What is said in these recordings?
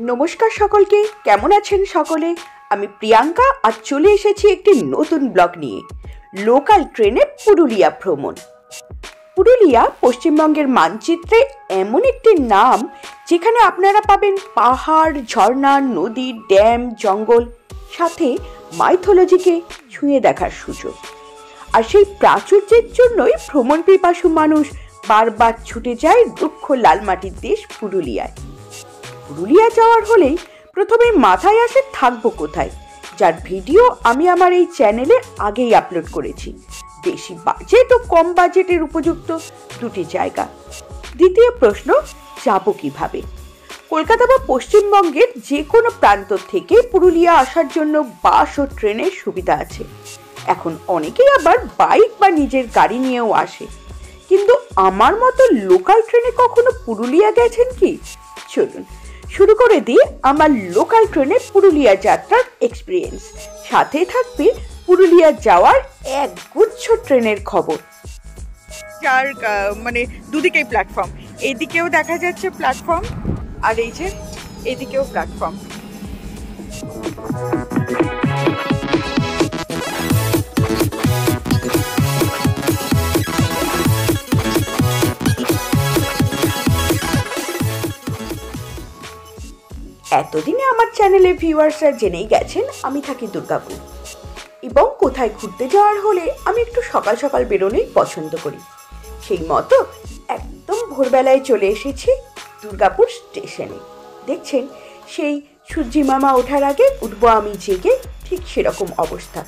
নমস্কার সকলকে, কেমন আছেন সকলে? আমি প্রিয়াঙ্কা আর চলে এসেছি একটি নতুন ব্লগ নিয়ে। লোকাল ট্রেনে পুরুলিয়া ভ্রমণ। পুরুলিয়া পশ্চিমবঙ্গের মানচিত্রে এমন একটি নাম, যেখানে আপনারা পাবেন পাহাড়, ঝর্ণা, নদী, ড্যাম, জঙ্গল, সাথে মাইথোলজিকে ছুঁয়ে দেখার সুযোগ। আর সেই প্রাচুর্যের জন্যই ভ্রমণ পিপাসু মানুষ বারবার ছুটে যায় রুক্ষ লাল মাটির দেশ পুরুলিয়ায়। পুরুলিয়া যাওয়ার হলেই প্রথমে মাথায় আসে থাকব কোথায়। যার ভিডিও আমি আমার এই চ্যানেলে আগেই আপলোড করেছি। বেশি বাজেট ও কম বাজেটের উপযুক্ত দুটি জায়গা। দ্বিতীয় প্রশ্ন, যাব কীভাবে? কলকাতা বা পশ্চিমবঙ্গের যে কোনো প্রান্ত থেকে পুরুলিয়া আসার জন্য বাস ও ট্রেনের সুবিধা আছে। এখন অনেকেই আবার বাইক বা নিজের গাড়ি নিয়েও আসে। কিন্তু আমার মতো লোকাল ট্রেনে কখনো পুরুলিয়া গেছেন কি? চলুন শুরু করে দিই আমার লোকাল ট্রেনে পুরুলিয়া যাত্রার এক্সপিরিয়েন্স সাথে থাকবে পুরুলিয়া যাওয়ার এক গুচ্ছ ট্রেনের খবর চার মানে দুদিকেই প্ল্যাটফর্ম এদিকেও দেখা যাচ্ছে প্ল্যাটফর্ম আর এই যে এদিকেও প্ল্যাটফর্ম এতদিনে আমার চ্যানেলে ভিউয়ার্সরা জেনেই গেছেন আমি থাকি দুর্গাপুর। এবং কোথায় ঘুরতে যাওয়ার হলে আমি একটু সকাল সকাল বেরোনোই পছন্দ করি। সেই মতো একদম ভোরবেলায় চলে এসেছি দুর্গাপুর স্টেশনে দেখছেন, সেই সূর্যি মামা ওঠার আগে উঠবো আমি জেগে ঠিক সেরকম অবস্থা।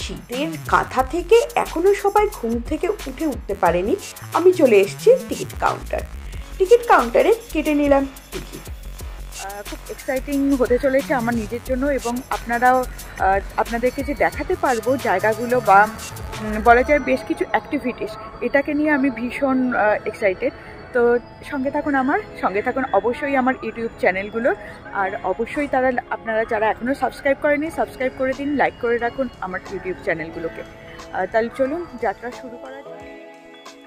শীতের কাঁথা থেকে এখনও সবাই ঘুম থেকে উঠে উঠতে পারেনি। আমি চলে এসেছি টিকিট কাউন্টার টিকিট কাউন্টারে কেটে নিলাম টিকিট। খুব এক্সাইটিং হতে চলেছে আমার নিজের জন্য এবং আপনারাও আপনাদেরকে যে দেখাতে পারব জায়গাগুলো বা বলা যায় বেশ কিছু অ্যাক্টিভিটিস এটাকে নিয়ে আমি ভীষণ এক্সাইটেড তো সঙ্গে থাকুন আমার, সঙ্গে থাকুন অবশ্যই আমার ইউটিউব চ্যানেলগুলো আর অবশ্যই তারা, আপনারা যারা এখনও সাবস্ক্রাইব করেনি সাবস্ক্রাইব করে দিন লাইক করে রাখুন আমার ইউটিউব চ্যানেলগুলোকে। তাহলে চলুন যাত্রা শুরু করা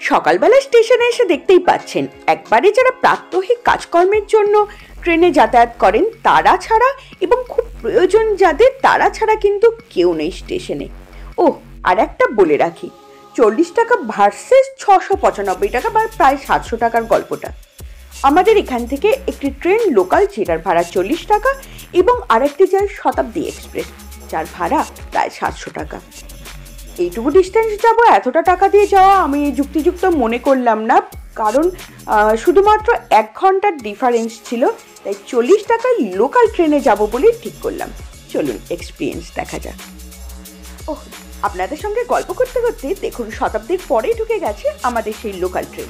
সকালবেলা স্টেশনে এসে দেখতেই পাচ্ছেন, একবারে যারা প্রাত্যহিক কাজকর্মের জন্য ট্রেনে যাতায়াত করেন তারা ছাড়া এবং খুব প্রয়োজন যাদের, তারা ছাড়া কিন্তু কেউ নেই স্টেশনে। ও আর একটা বলে রাখি, চল্লিশ টাকা ভার্সেস ছশো পঁচানব্বই টাকা বা প্রায় সাতশো টাকার গল্পটা। আমাদের এখান থেকে একটি ট্রেন লোকাল যেটার ভাড়া চল্লিশ টাকা এবং আরেকটি যায় শতাব্দী এক্সপ্রেস, যার ভাড়া প্রায় সাতশো টাকা। এইটুকু ডিস্টেন্স যাব, এতটা টাকা দিয়ে যাওয়া আমি যুক্তিযুক্ত মনে করলাম না। কারণ শুধুমাত্র এক ঘণ্টার ডিফারেন্স ছিল, তাই চল্লিশ টাকায় লোকাল ট্রেনে যাব বলে ঠিক করলাম। চলুন এক্সপিরিয়েন্স দেখা যাক। ওহ, আপনাদের সঙ্গে গল্প করতে করতে দেখুন, শতাব্দীর পরেই ঢুকে গেছে আমাদের সেই লোকাল ট্রেন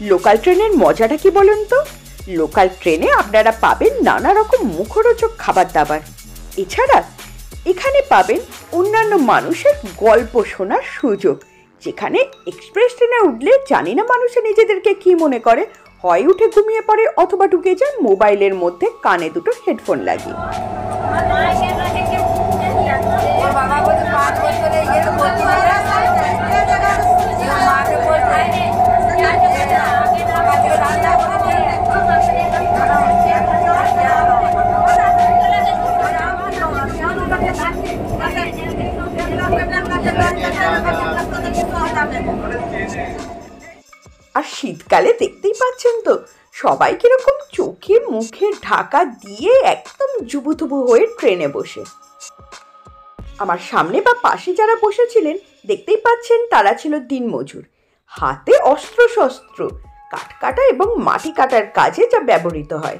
লোকাল ট্রেনের মজাটা কি বলুন তো? লোকাল ট্রেনে আপনারা পাবেন নানা রকম মুখরোচক খাবার দাবার। এছাড়া এখানে পাবেন অন্যান্য মানুষের গল্প শোনার সুযোগ। যেখানে এক্সপ্রেস ট্রেনে উঠলে জানি না মানুষে নিজেদেরকে কি মনে করে। হয় উঠে ঘুমিয়ে পড়ে অথবা ঢুকে যান মোবাইলের মধ্যে কানে দুটো হেডফোন লাগিয়ে। শীতকালে দেখতেই পাচ্ছেন তো, সবাই কীরকম চোখে মুখে ঢাকা দিয়ে একদম জুবুথুবু হয়ে ট্রেনে বসে। আমার সামনে বা পাশে যারা বসেছিলেন, দেখতেই পাচ্ছেন তারা ছিল দিনমজুর। হাতে অস্ত্র শস্ত্র কাঠ কাটা এবং মাটি কাটার কাজে যা ব্যবহৃত হয়।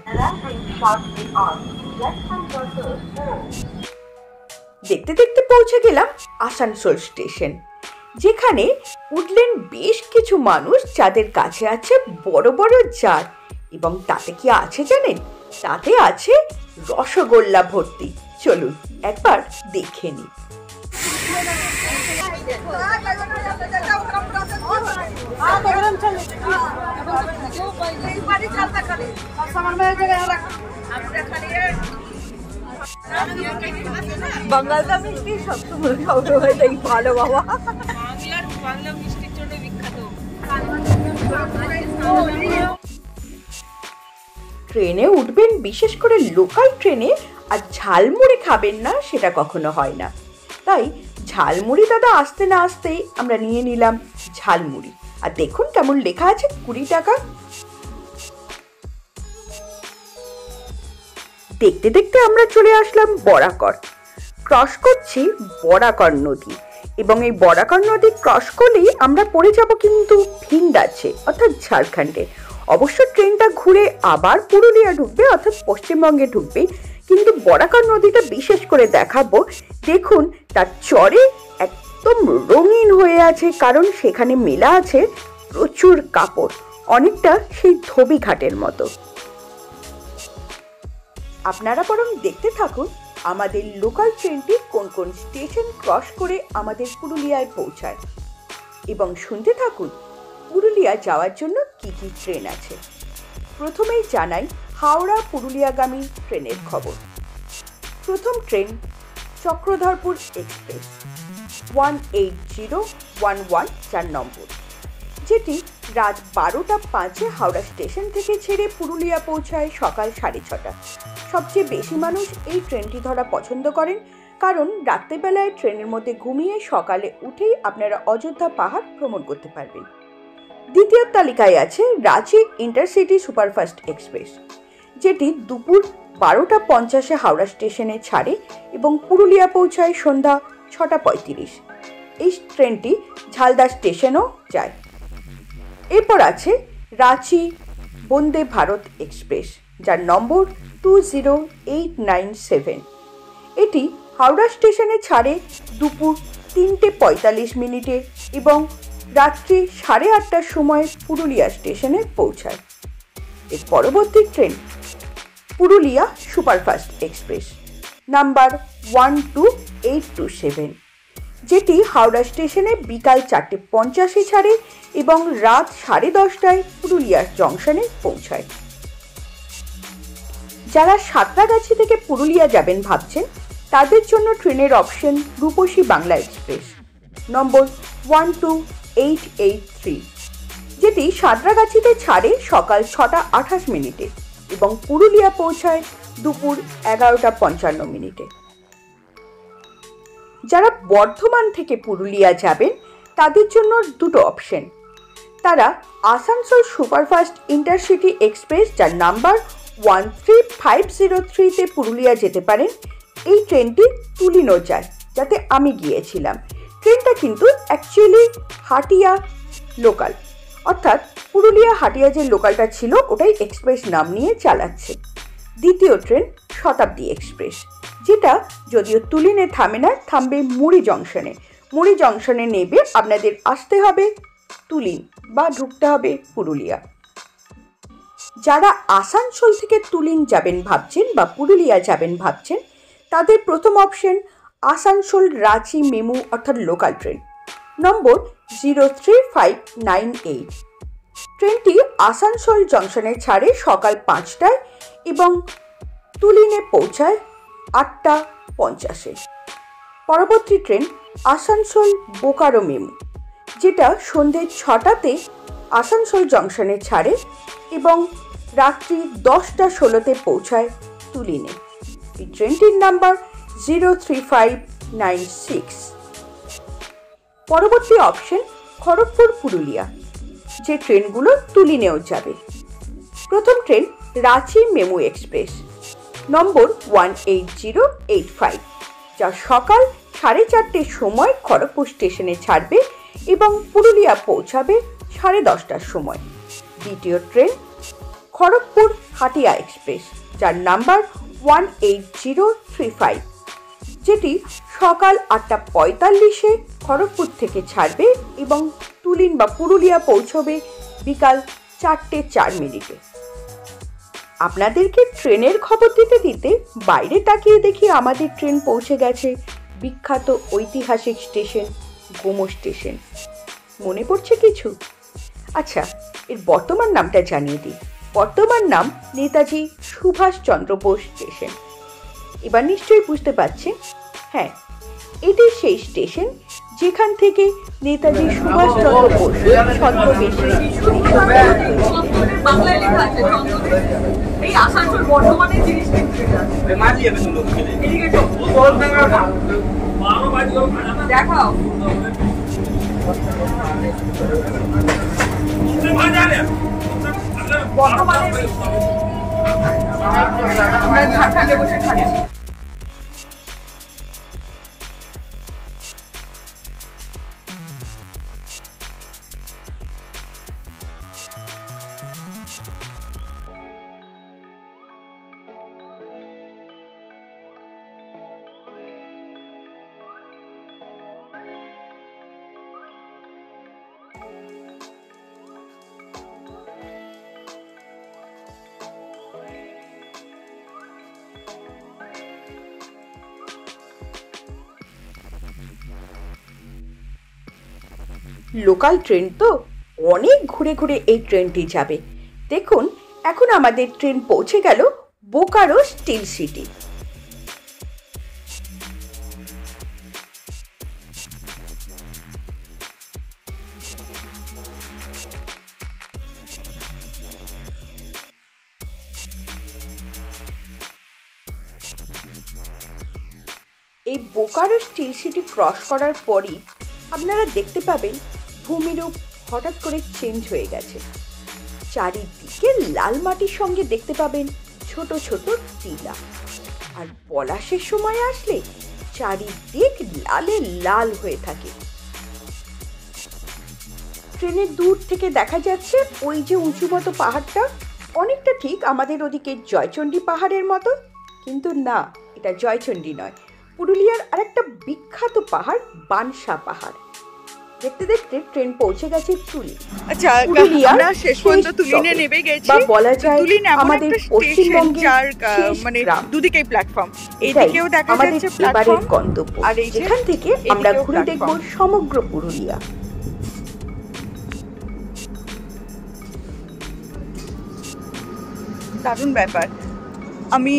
দেখতে দেখতে পৌঁছে গেলাম আসানসোল স্টেশন। যেখানে উঠলেন বেশ কিছু মানুষ যাদের কাছে আছে বড় বড় জার। এবং তাতে কি আছে জানেন? তাতে আছে রসগোল্লা ভর্তি। চলুন একবার দেখে নিই। বাঙ্গালদা মিষ্টি সবসময় ভালো বাবা। ট্রেনে উঠবেন, বিশেষ করে লোকাল ট্রেনে, আর ঝালমুড়ি খাবেন না, সেটা কখনো হয় না। তাই ঝালমুড়ি দাদা আসতে না আসতেই আমরা নিয়ে নিলাম ঝালমুড়ি। আর দেখুন কেমন লেখা আছে, কুড়ি টাকা। দেখতে দেখতে আমরা চলে আসলাম বরাকর। ক্রস করছি বরাকর নদী। এবং এই বরাকর নদী ক্রস করলেই আমরা পড়ে যাব কিন্তু ভিন্ডাচ্ছে অর্থাৎ ঝাড়খণ্ডে। অবশ্য ট্রেনটা ঘুরে আবার পুরুলিয়া ঢুকবে, অর্থাৎ পশ্চিমবঙ্গে ঢুকবে, কিন্তু বরাকর নদীটা বিশেষ করে দেখাবো। দেখুন, তার চরে একদম রঙিন হয়ে আছে, কারণ সেখানে মেলা আছে, প্রচুর কাপড়, অনেকটা সেই ধোবি ঘাটের মতো। আপনারা বরং দেখতে থাকুন আমাদের লোকাল ট্রেনটি কোন কোন স্টেশন ক্রস করে আমাদের পুরুলিয়ায় পৌঁছায়। এবং শুনতে থাকুন, পুরুলিয়া যাওয়ার জন্য কি কি ট্রেন আছে। প্রথমেই জানাই হাওড়া পুরুলিয়াগামী ট্রেনের খবর। প্রথম train Chakradharpur express one eight zero one one চার নম্বর, যেটি রাত বারোটা পাঁচে হাওড়া স্টেশন থেকে ছেড়ে পুরুলিয়া পৌঁছায় সকাল সাড়ে ছটা। সবচেয়ে বেশি মানুষ এই ট্রেনটি ধরা পছন্দ করেন, কারণ রাত্রেবেলায় ট্রেনের মধ্যে ঘুমিয়ে সকালে উঠেই আপনারা অযোধ্যা পাহাড় ভ্রমণ করতে পারবেন। দ্বিতীয় তালিকায় আছে রাঁচি ইন্টারসিটি সুপারফাস্ট এক্সপ্রেস, যেটি দুপুর বারোটা পঞ্চাশে হাওড়া স্টেশনে ছাড়ে এবং পুরুলিয়া পৌঁছায় সন্ধ্যা ছটা পঁয়ত্রিশ। এই ট্রেনটি ঝালদা স্টেশনও যায়। এরপর আছে রাঁচি বন্দে ভারত এক্সপ্রেস, যার number two zero eight nine seven. এটি হাওড়া স্টেশনে ছাড়ে দুপুর তিনটে পঁয়তাল্লিশ মিনিটে এবং রাত্রি সাড়ে আটটার সময় পুরুলিয়া স্টেশনে পৌঁছায়। এর পরবর্তী train Purulia superfast express, number one two eight two seven. যেটি হাওড়া স্টেশনে বিকাল চারটে পঞ্চাশে ছাড়ে এবং রাত সাড়ে দশটায় পুরুলিয়ার জংশনে পৌঁছায়। যারা সাঁতরাগাছি থেকে পুরুলিয়া যাবেন ভাবছেন, তাদের জন্য ট্রেনের option Rupasi Bangla express. Number one two eight eight three, যেটি সাঁতরাগাছিতে ছাড়ে সকাল ছটা আঠাশ মিনিটে এবং পুরুলিয়া পৌঁছায় দুপুর এগারোটা পঞ্চান্ন মিনিটে। যারা বর্ধমান থেকে পুরুলিয়া যাবেন, তাদের জন্য দুটো অপশন তারা আসানসোল সুপারফাস্ট ইন্টারসিটি এক্সপ্রেস, যার number one three five zero থ্রিতে পুরুলিয়া যেতে পারেন। এই ট্রেনটি তুলিনো যায়, যাতে আমি গিয়েছিলাম। ট্রেনটা কিন্তু অ্যাকচুয়ালি হাটিয়া লোকাল অর্থাৎ পুরুলিয়া হাটিয়া যে লোকালটা ছিল, ওটাই এক্সপ্রেস নাম নিয়ে চালাচ্ছে। দ্বিতীয় ট্রেন শতাব্দী এক্সপ্রেস। যেটা যদিও তুলিনে থামে না, থামবে মুড়ি জংশনে। মুড়ি জংশনে নেবে, আপনাদের আসতে হবে তুলিন বা ঢুকতে হবে পুরুলিয়া। যারা আসানসোল থেকে তুলিন যাবেন ভাবছেন বা পুরুলিয়া যাবেন ভাবছেন, তাদের প্রথম অপশন আসানসোল রাঁচি মেমু অর্থাৎ local train number zero three five nine eight. ট্রেনটি আসানসোল জংশনে ছাড়ে সকাল পাঁচটায় এবং তুলিনে পৌঁছায় আটটা পঞ্চাশে। পরবর্তী ট্রেন আসানসোল বোকারো মেমু, যেটা সন্ধে ছটাতে আসানসোল জংশনে ছাড়ে এবং রাত্রি দশটা ষোলোতে পৌঁছায় তুলিনে। এই ট্রেনটির number zero three five nine six. পরবর্তী অপশন খড়গপুর পুরুলিয়া, যে ট্রেনগুলো তুলিনেও যাবে। প্রথম train Ranchi MEMU express. Number one eight zero eight five যা সকাল সাড়ে চারটের সময় খড়গপুর স্টেশনে ছাড়বে এবং পুরুলিয়া পৌঁছাবে সাড়ে দশটার সময়। দ্বিতীয় ট্রেন খড়গপুর হাটিয়া এক্সপ্রেস, যার number one eight zero three five যেটি সকাল আটটা পঁয়তাল্লিশে খড়গপুর থেকে ছাড়বে এবং তুলিন বা পুরুলিয়া পৌঁছবে বিকাল চারটে চার মিনিটে। আপনাদেরকে ট্রেনের খবর দিতে দিতে বাইরে তাকিয়ে দেখি আমাদের ট্রেন পৌঁছে গেছে। বিখ্যাত ঐতিহাসিক স্টেশন, গোমো স্টেশন। মনে পড়ছে কিছু? আচ্ছা এর বর্তমান নামটা জানিয়ে দিই। বর্তমান নাম নেতাজি সুভাষচন্দ্র বোস স্টেশন। এবার নিশ্চয়ই বুঝতে পারছেন? হ্যাঁ এটি সেই স্টেশন যেখান থেকে নেতাজি সুভাষচন্দ্র বোস খাচ্ছি লোকাল ট্রেন তো? অনেক ঘুরে ঘুরে এই ট্রেনটি যাবে। দেখুন, এখন আমাদের ট্রেন পৌঁছে গেল বোকারো স্টিল সিটি। এই বোকারো স্টিল সিটি ক্রস করার পরই আপনারা দেখতে পাবেন ভূমিরূপ হঠাৎ করে চেঞ্জ হয়ে গেছে। চারিদিকে লাল মাটির সঙ্গে দেখতে পাবেন ছোট ছোট টিলা। আর পলাশের সময় আসলে চারিদিক লালে লাল হয়ে থাকে। ট্রেনের দূর থেকে দেখা যাচ্ছে ওই যে উঁচু মতো পাহাড়টা, অনেকটা ঠিক আমাদের ওদিকে জয়চণ্ডী পাহাড়ের মতো, কিন্তু না, এটা জয়চণ্ডী নয়। পুরুলিয়ার আরেকটা বিখ্যাত পাহাড় বানসা পাহাড়। দেখতে দেখতে ট্রেন পৌঁছে গেছে তুলি আচ্ছা আমরা শেষ পর্যন্ত তুলিনে। নেমে গেছি। বা বলা যায় আমাদের পশ্চিমবঙ্গের মানে দুদিকেই প্ল্যাটফর্ম এইদিকেও দেখা যাচ্ছে প্ল্যাটফর্ম গন্তব্য। আর যেখান থেকে আমরা ঘুরে দেখব সমগ্র পুরুলিয়া। দারুণ ব্যাপার। আমি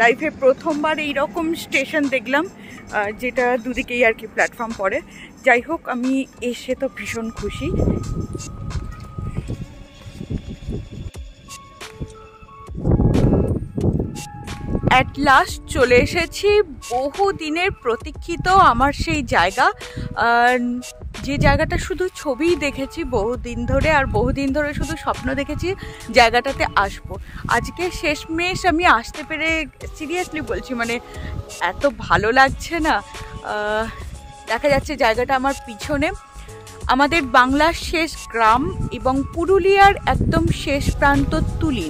লাইফে প্রথমবার এইরকম স্টেশন দেখলাম যেটা দুদিকেই আর কি প্ল্যাটফর্ম পড়ে। যাই হোক আমি এসে তো ভীষণ খুশি। অ্যাট লাস্ট চলে এসেছি বহু দিনের প্রতীক্ষিত আমার সেই জায়গা। যে জায়গাটা শুধু ছবিই দেখেছি বহুদিন ধরে আর বহুদিন ধরে শুধু স্বপ্ন দেখেছি, জায়গাটাতে আসব। আজকে শেষমেশ আমি আসতে পেরে সিরিয়াসলি বলছি মানে এত ভালো লাগছে না। দেখা যাচ্ছে জায়গাটা আমার পিছনে। আমাদের বাংলার শেষ গ্রাম এবং পুরুলিয়ার একদম শেষ প্রান্ত তুলি।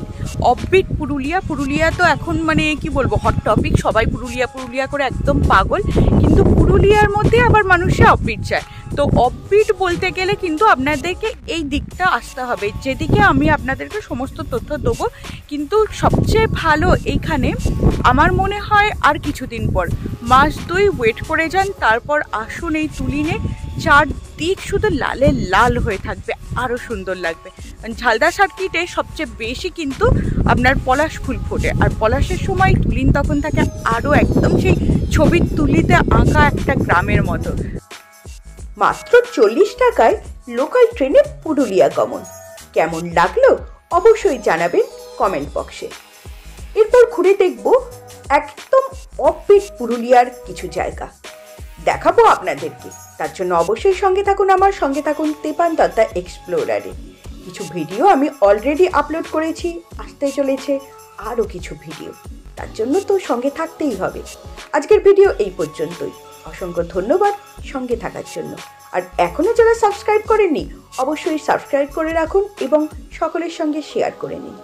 অফবিট পুরুলিয়া। পুরুলিয়া তো এখন মানে কি বলব হট টপিক সবাই পুরুলিয়া পুরুলিয়া করে একদম পাগল। কিন্তু পুরুলিয়ার মধ্যে আবার মানুষে অফবিট চায়। তো অফবিট বলতে গেলে কিন্তু আপনাদেরকে এই দিকটা আসতে হবে। যেদিকে আমি আপনাদেরকে সমস্ত তথ্য দেবো, কিন্তু সবচেয়ে ভালো এইখানে আমার মনে হয় আর কিছুদিন পর। মাস দুই ওয়েট করে যান, তারপর আসুন এই তুলিনে চারদিক শুধু লালে লাল হয়ে থাকবে আরও সুন্দর লাগবে। ঝালদা সার্কিটে সবচেয়ে বেশি কিন্তু আপনার পলাশ ফুল ফোটে। আর পলাশের সময় তুলিন তখন থাকে আরও একদম সেই ছবির তুলিতে আঁকা একটা গ্রামের মতো। মাত্র চল্লিশ টাকায় লোকাল ট্রেনে পুরুলিয়া গমন। কেমন লাগল অবশ্যই জানাবেন কমেন্ট বক্সে। এরপর ঘুরে দেখব একদম অফবিট পুরুলিয়ার কিছু জায়গা। দেখাবো আপনাদেরকে। তার জন্য অবশ্যই সঙ্গে থাকুন আমার, সঙ্গে থাকুন তেপান দত্তা এক্সপ্লোরারে কিছু ভিডিও আমি অলরেডি আপলোড করেছি, আসতে চলেছে আরও কিছু ভিডিও তার জন্য তো সঙ্গে থাকতেই হবে। আজকের ভিডিও এই পর্যন্তই। অসংখ্য ধন্যবাদ সঙ্গে থাকার জন্য। আর এখনও যারা সাবস্ক্রাইব করেননি, অবশ্যই সাবস্ক্রাইব করে রাখুন এবং সকলের সঙ্গে শেয়ার করে নিন।